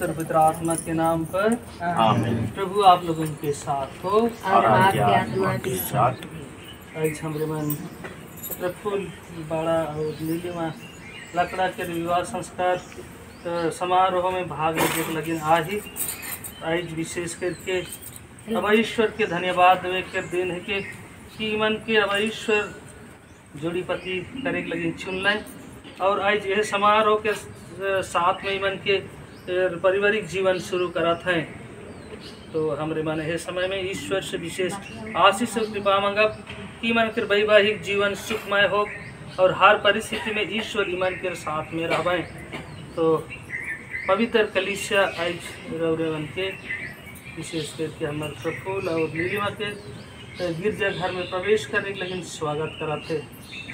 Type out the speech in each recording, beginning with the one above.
पवित्र आत्मा के नाम पर प्रभु आप लोगों के साथ हो। और आपके आत्मा के साथ। आज हमरे मन प्रफुल्ल बड़ा और नीलिमा लकड़ा के विवाह संस्कार समारोह में भाग लेने के लगे आज ही। आज विशेष करके अब ईश्वर के धन्यवाद देवे के दिन है कि कि मन के अब ईश्वर जोड़ी पति करे लगे चुन लें। और आज यह समारोह के साथ में मन के पारिवारिक जीवन शुरू करा हैं तो हमारे मन है समय में ईश्वर से विशेष आशीष और कृपा मांगब कि मन के वैवाहिक जीवन सुखमय हो और हर परिस्थिति में ईश्वर ईमान के साथ में रहें तो पवित्र कलिसिया आज रौरेवन के विशेष करके हमारे प्रफुल्ल और नीलिमा के गिरजा घर में प्रवेश करने के लेकिन स्वागत कराते।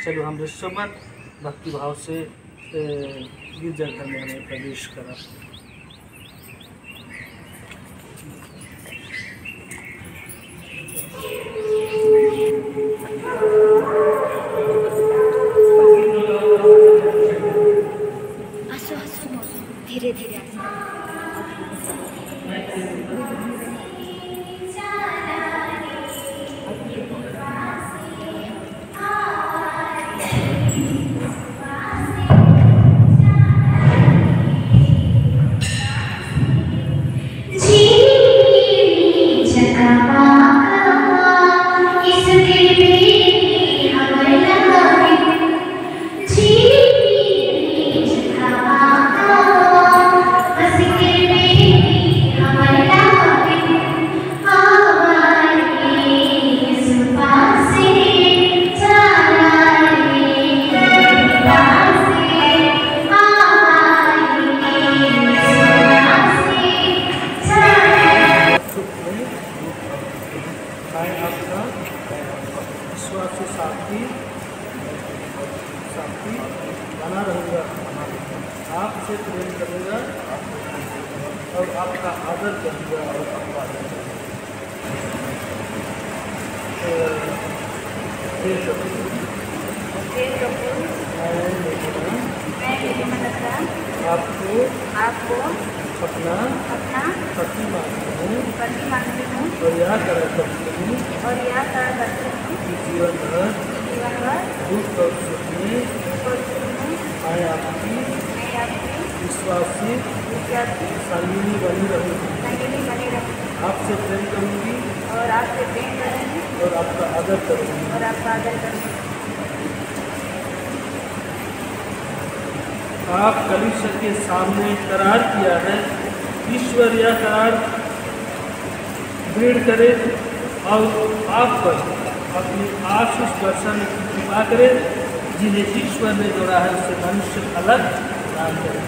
चलो हम सुमन भक्ति भाव से गिरजा घर में हमें प्रवेश करा। मैं आपसे प्रेम करूँगा और आपका आदर करूँगा और आपका आदर करूँगा। आपको आपको अपना अपना पति मानता हूँ। पति मानती हूँ। और यह करा करती हूँ। और यह करा करती हूँ। कि जीवन भर जीवन भर दुख और सुख में मैं आपकी विश्वासी संगिनी बनी रहूँगी संगिनी बनी रहूँ। आपसे प्रेम करूँगी। और आपसे प्रेम करूँगी। और आपका आदर करूँगी। और आपका आदर करूँगी। आप कलिशा के सामने करार किया है। ईश्वर यह करार दृढ़ करे और आप पर अपनी आशीष वर्षण की कृपा करे जिन्हें ईश्वर ने जोड़ा है उससे मनुष्य अलग ना करे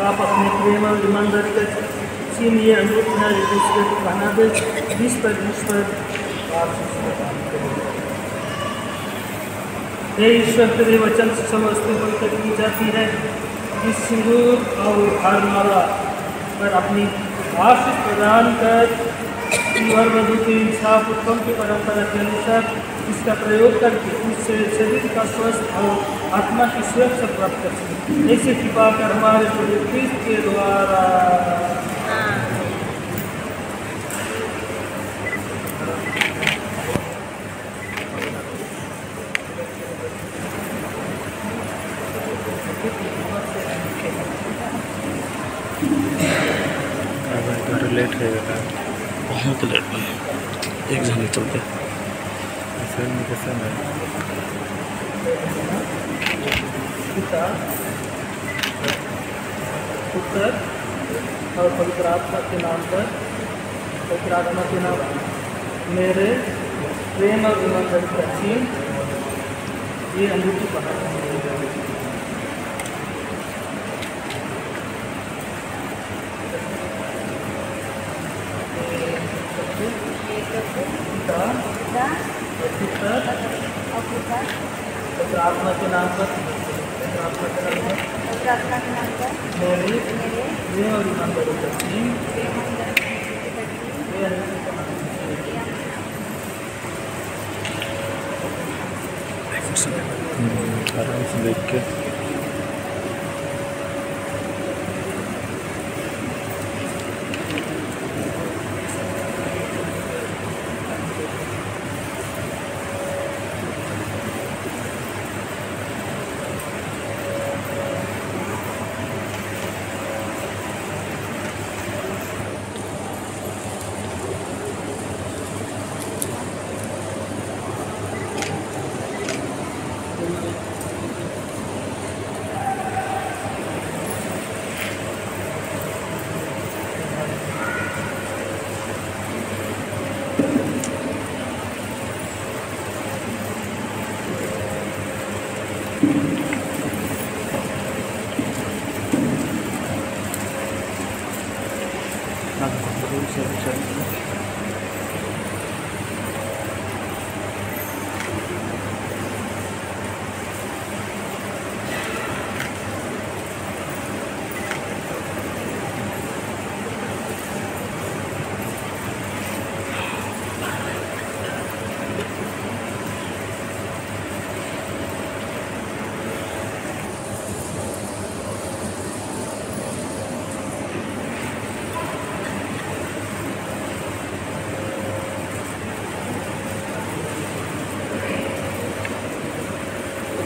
आप अपने प्रेम और ईमानदारी का सीनिए अनुरूप है दूसरे को बना दे। जिस पर काम करेंगे हे ईश्वर, तेरे वचन से समस्त बनकर की जाती है। इस सिंदूर और हारमाला पर अपनी आशीष प्रदान कर। और वधु की इंसाफ, उत्तम की परंपरा के अनुसार इसका प्रयोग करके उससे शरीर का स्वस्थ और आत्मा की सुरक्षा प्राप्त कर सके ऐसे कृपा कर हमारे प्रभु क्रिस्त के द्वारा। लेट है बहुत लेट है एक जन चलते फिर में कैसे है पिता पुत्र और पवित्र आत्मा के नाम पर पवित्र आत्मा के नाम मेरे प्रेम और विमान का चिन्ह ये अंगूठी पहाड़ है। पिता, पिता, प्रार्थना के नाम पर प्रार्थना के नाम पर मेरी मेरी और नंबर करती ये। आराम से देख के 那个我们的黑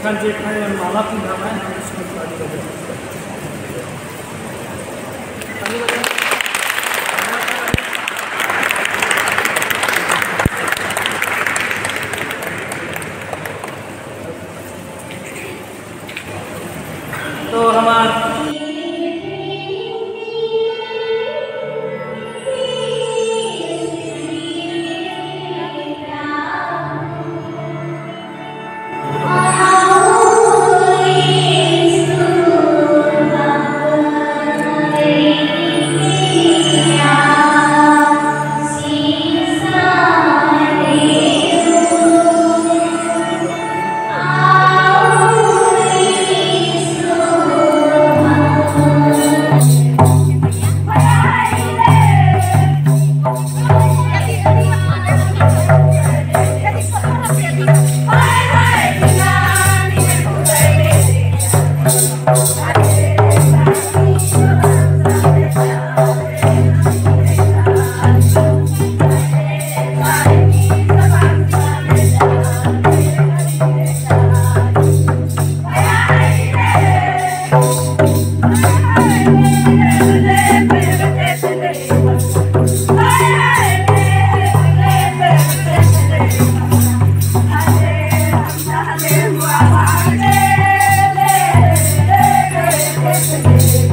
माला पिंधाना है हम उसमें शादी कर तो हमारा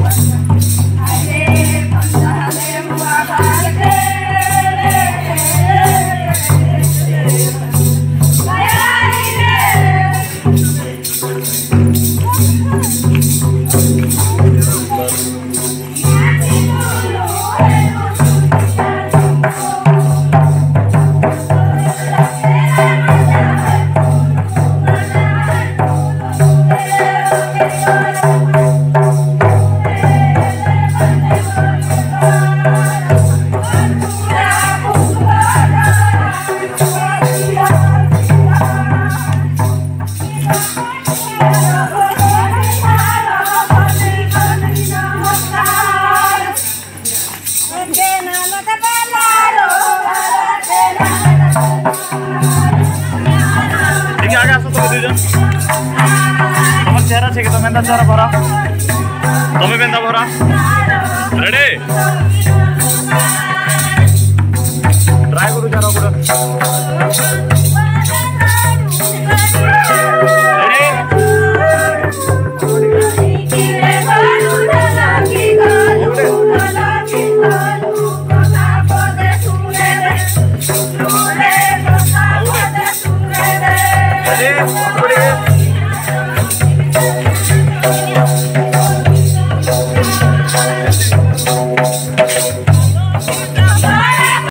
Thank. चेहरा ठीक है तो मेरा चेहरा भरा। तो तुम्हें मेहंदा भरा। रेडी ट्राई करो चेहरा पूरा।